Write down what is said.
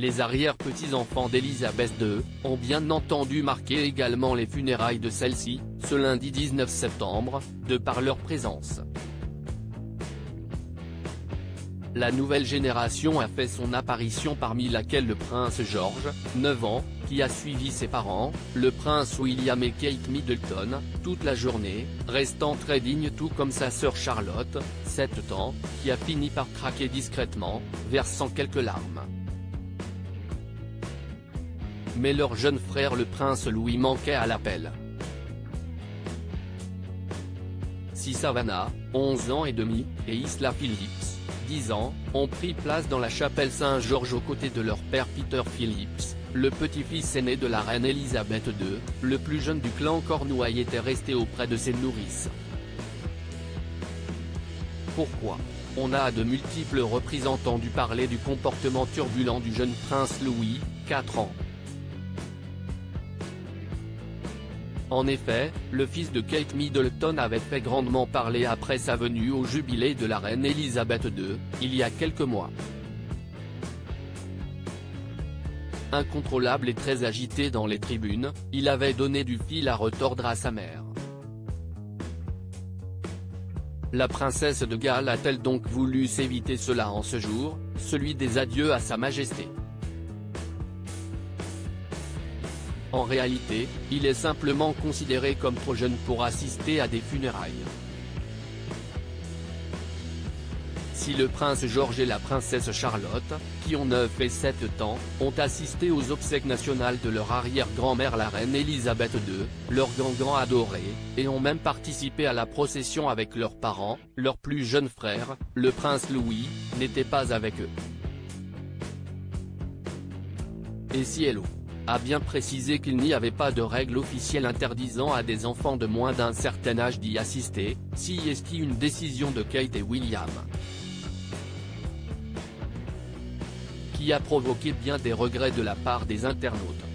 les arrière-petits-enfants d'Elisabeth II, ont bien entendu marqué également les funérailles de celle-ci, ce lundi 19 septembre, de par leur présence. La nouvelle génération a fait son apparition parmi laquelle le prince George, 9 ans, qui a suivi ses parents, le prince William et Kate Middleton, toute la journée, restant très digne tout comme sa sœur Charlotte, 7 ans, qui a fini par craquer discrètement, versant quelques larmes. Mais leur jeune frère le prince Louis manquait à l'appel. Si Savannah, 11 ans et demi, et Isla Phillips, 10 ans, ont pris place dans la chapelle Saint-Georges aux côtés de leur père Peter Phillips, le petit-fils aîné de la reine Elisabeth II, le plus jeune du clan Cornouailles était resté auprès de ses nourrices. Pourquoi? On a de multiples reprises entendu parler du comportement turbulent du jeune prince Louis, 4 ans. En effet, le fils de Kate Middleton avait fait grandement parler après sa venue au jubilé de la reine Elisabeth II, il y a quelques mois. Incontrôlable et très agité dans les tribunes, il avait donné du fil à retordre à sa mère. La princesse de Galles a-t-elle donc voulu s'éviter cela en ce jour, celui des adieux à sa majesté? En réalité, il est simplement considéré comme trop jeune pour assister à des funérailles. Si le prince George et la princesse Charlotte, qui ont 9 et 7 ans, ont assisté aux obsèques nationales de leur arrière-grand-mère la reine Elisabeth II, leur grand-grand adoré, et ont même participé à la procession avec leurs parents, leur plus jeune frère, le prince Louis, n'était pas avec eux. Et si Hello a bien précisé qu'il n'y avait pas de règle officielle interdisant à des enfants de moins d'un certain âge d'y assister, si est une décision de Kate et William. Qui a provoqué bien des regrets de la part des internautes.